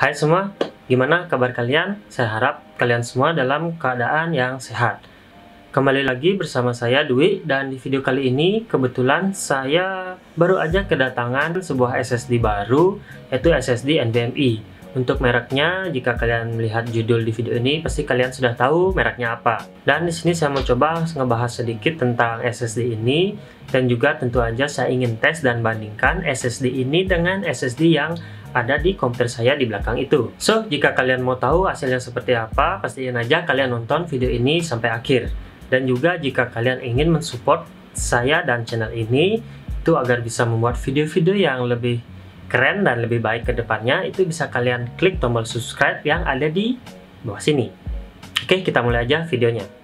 Hai semua, gimana kabar kalian? Saya harap kalian semua dalam keadaan yang sehat. Kembali lagi bersama saya Dwi dan di video kali ini kebetulan saya baru aja kedatangan sebuah SSD baru yaitu SSD NVMe. Untuk mereknya, jika kalian melihat judul di video ini, pasti kalian sudah tahu mereknya apa. Dan di sini saya mau coba ngebahas sedikit tentang SSD ini, dan juga tentu aja saya ingin tes dan bandingkan SSD ini dengan SSD yang ada di komputer saya di belakang itu. So, jika kalian mau tahu hasilnya seperti apa, pastiin aja kalian nonton video ini sampai akhir. Dan juga jika kalian ingin mensupport saya dan channel ini, itu agar bisa membuat video-video yang lebih keren dan lebih baik ke depannya, itu bisa kalian klik tombol subscribe yang ada di bawah sini. Oke, kita mulai aja videonya.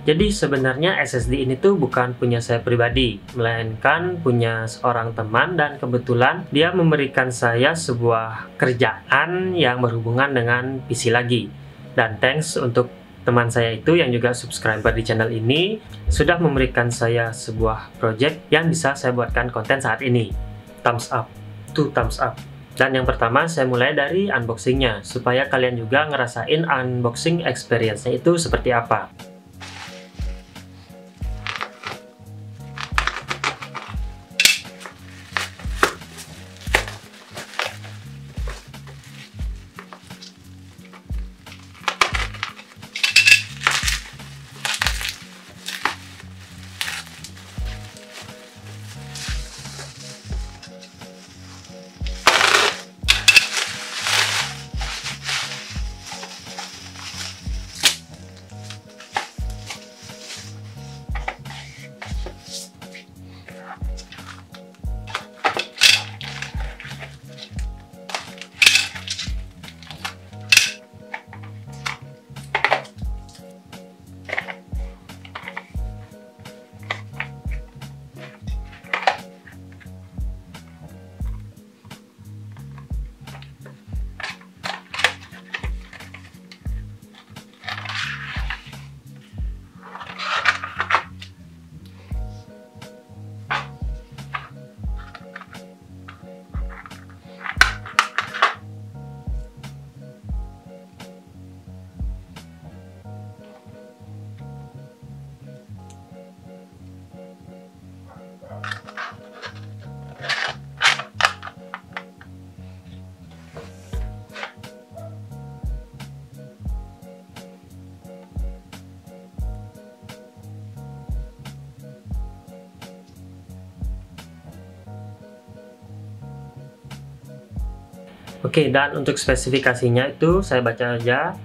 Jadi sebenarnya SSD ini tuh bukan punya saya pribadi, melainkan punya seorang teman dan kebetulan dia memberikan saya sebuah kerjaan yang berhubungan dengan PC lagi. Dan thanks untuk teman saya itu yang juga subscriber di channel ini sudah memberikan saya sebuah project yang bisa saya buatkan konten saat ini. Thumbs up, two thumbs up. Dan yang pertama saya mulai dari unboxingnya supaya kalian juga ngerasain unboxing experience-nya itu seperti apa. Oke, dan untuk spesifikasinya itu saya baca aja.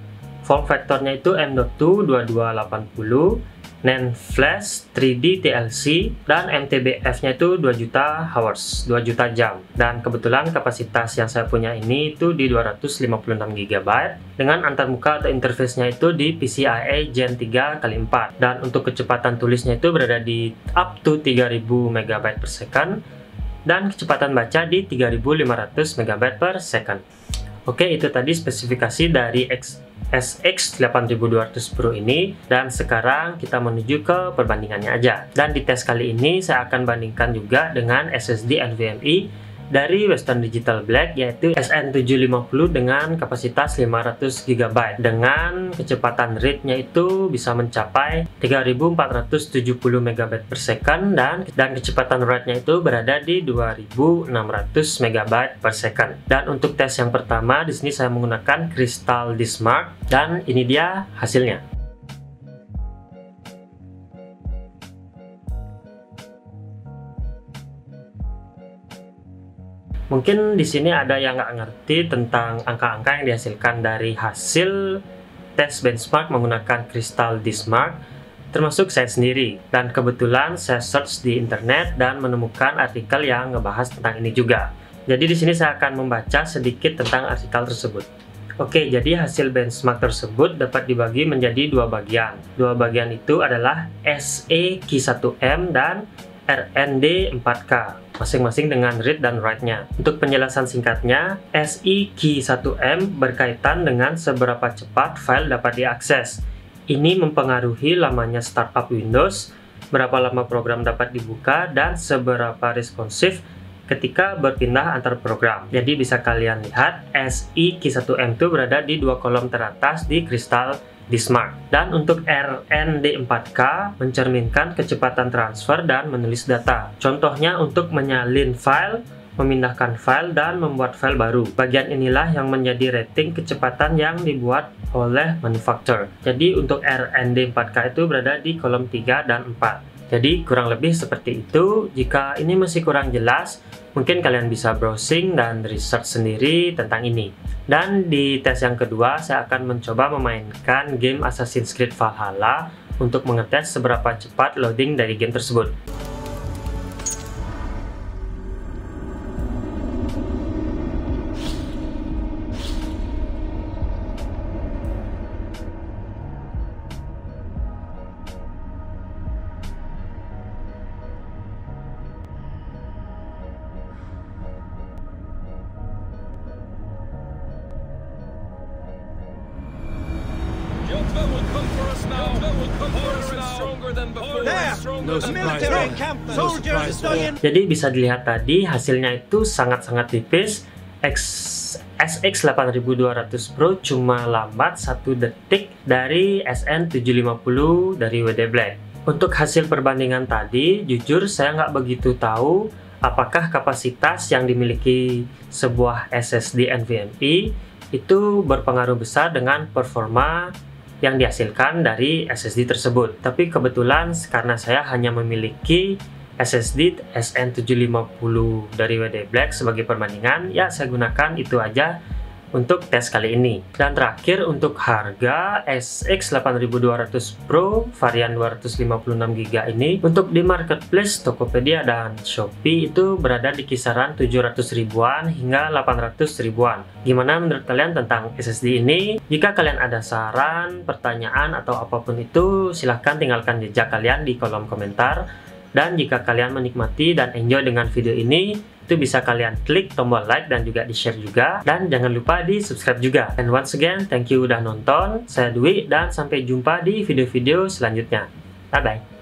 Form factornya itu M.2 2280, NAND flash 3D TLC, dan MTBF-nya itu 2 juta hours, 2 juta jam. Dan kebetulan kapasitas yang saya punya ini itu di 256 GB dengan antarmuka atau interface-nya itu di PCIe Gen 3 x 4. Dan untuk kecepatan tulisnya itu berada di up to 3000 MB per second dan kecepatan baca di 3500 MB per second. Oke, itu tadi spesifikasi dari X SX 8200 Pro ini dan sekarang kita menuju ke perbandingannya aja. Dan di tes kali ini saya akan bandingkan juga dengan SSD NVMe dari Western Digital Black yaitu SN750 dengan kapasitas 500 GB dengan kecepatan read-nya itu bisa mencapai 3470 MB per second dan dan kecepatan write-nya itu berada di 2600 MB per second. Dan untuk tes yang pertama di sini saya menggunakan Crystal Dismark dan ini dia hasilnya. Mungkin di sini ada yang nggak ngerti tentang angka-angka yang dihasilkan dari hasil tes benchmark menggunakan Crystal Dismark, termasuk saya sendiri. Dan kebetulan saya search di internet dan menemukan artikel yang ngebahas tentang ini juga. Jadi di sini saya akan membaca sedikit tentang artikel tersebut. Oke, jadi hasil benchmark tersebut dapat dibagi menjadi dua bagian. Dua bagian itu adalah SE Q1M dan RND 4K, masing-masing dengan read dan write-nya. Untuk penjelasan singkatnya, SI Key 1M berkaitan dengan seberapa cepat file dapat diakses. Ini mempengaruhi lamanya startup Windows, berapa lama program dapat dibuka, dan seberapa responsif ketika berpindah antar program. Jadi bisa kalian lihat SI Q1M2 berada di dua kolom teratas di kristal di Smart. Dan untuk RND4K mencerminkan kecepatan transfer dan menulis data. Contohnya untuk menyalin file memindahkan file dan membuat file baru. Bagian inilah yang menjadi rating kecepatan yang dibuat oleh manufacturer. Jadi untuk RND 4K itu berada di kolom 3 dan 4. Jadi kurang lebih seperti itu. Jika ini masih kurang jelas, mungkin kalian bisa browsing dan research sendiri tentang ini. Dan di tes yang kedua, saya akan mencoba memainkan game Assassin's Creed Valhalla untuk mengetes seberapa cepat loading dari game tersebut. Jadi bisa dilihat tadi hasilnya itu sangat-sangat tipis. X SX 8200 Pro cuma lambat 1 detik dari SN 750 dari WD Black. Untuk hasil perbandingan tadi, jujur saya nggak begitu tahu apakah kapasitas yang dimiliki sebuah SSD NVMe itu berpengaruh besar dengan performa yang dihasilkan dari SSD tersebut. Tapi kebetulan karena saya hanya memiliki SSD SN750 dari WD Black sebagai perbandingan, ya saya gunakan itu aja untuk tes kali ini. Dan terakhir untuk harga SX8200 Pro varian 256GB ini untuk di marketplace Tokopedia dan Shopee itu berada di kisaran 700 ribuan hingga 800 ribuan. Gimana menurut kalian tentang SSD ini? Jika kalian ada saran, pertanyaan, atau apa pun itu, silahkan tinggalkan jejak kalian di kolom komentar. Dan jika kalian menikmati dan enjoy dengan video ini, itu bisa kalian klik tombol like dan juga di share juga. Dan jangan lupa di subscribe juga. And once again thank you udah nonton. Saya Dwi dan sampai jumpa di video-video selanjutnya. Bye bye